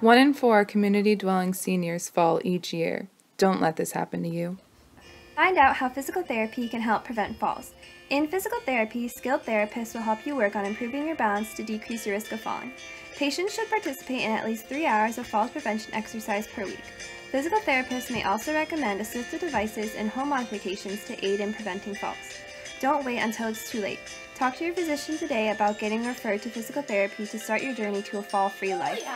One in four community dwelling seniors fall each year. Don't let this happen to you. Find out how physical therapy can help prevent falls. In physical therapy, skilled therapists will help you work on improving your balance to decrease your risk of falling. Patients should participate in at least three hours of falls prevention exercise per week. Physical therapists may also recommend assistive devices and home modifications to aid in preventing falls. Don't wait until it's too late. Talk to your physician today about getting referred to physical therapy to start your journey to a fall-free life.